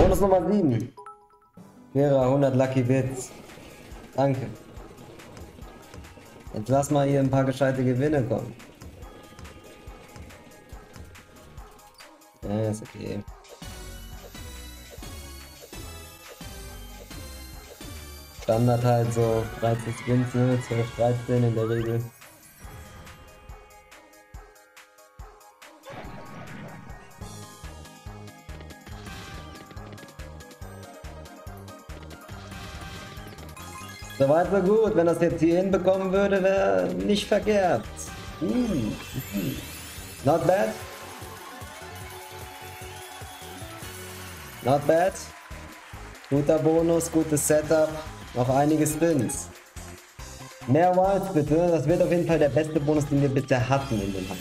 Bonus Nummer 7. Wäre 100 Lucky Bits. Danke. Jetzt lass mal hier ein paar gescheite Gewinne kommen. Ja, ist okay. Standard halt so 13 Spins, 12, 13 in der Regel. Soweit so gut. Wenn das jetzt hier hinbekommen würde, wäre nicht verkehrt. Mm. Not bad. Not bad. Guter Bonus, gutes Setup. Noch einige Spins. Mehr Wilds bitte. Das wird auf jeden Fall der beste Bonus, den wir bisher hatten in dem Hand.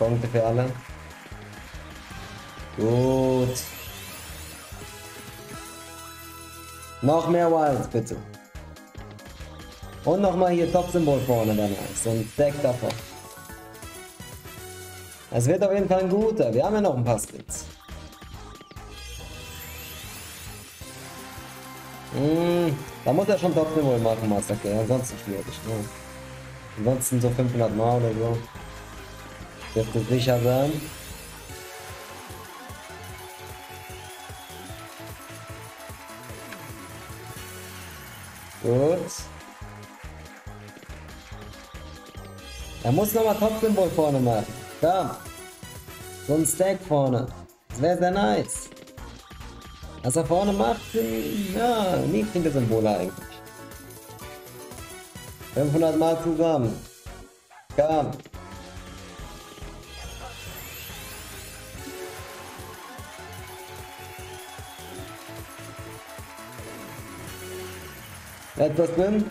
Punkte für alle. Gut. Noch mehr Wilds, bitte. Und nochmal hier Top-Symbol vorne danach. So ein Stack davon. Es wird auf jeden Fall ein guter. Wir haben ja noch ein paar Skins. Hm, da muss er schon Top-Symbol machen, Master K. Ansonsten schwierig. Ne? Ansonsten so 500 Mal oder so. Dürfte sicher sein. Gut. Er muss nochmal Top-Symbol vorne machen. Da. So ein Stack vorne. Das wäre sehr nice. Was er vorne macht, ja, niedrige Symbole eigentlich. 500 Mal zusammen. Komm. Etwas drin?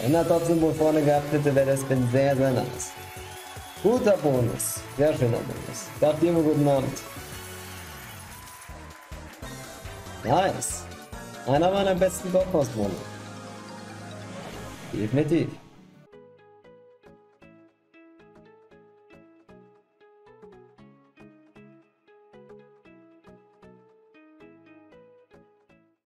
Wenn er trotzdem wohl vorne gehabt hätte, wäre das Spin sehr, sehr nice. Guter Bonus. Sehr schöner Bonus. Dachte immer guten Abend. Nice. Einer meiner besten Goldpost-Bonus. Definitiv.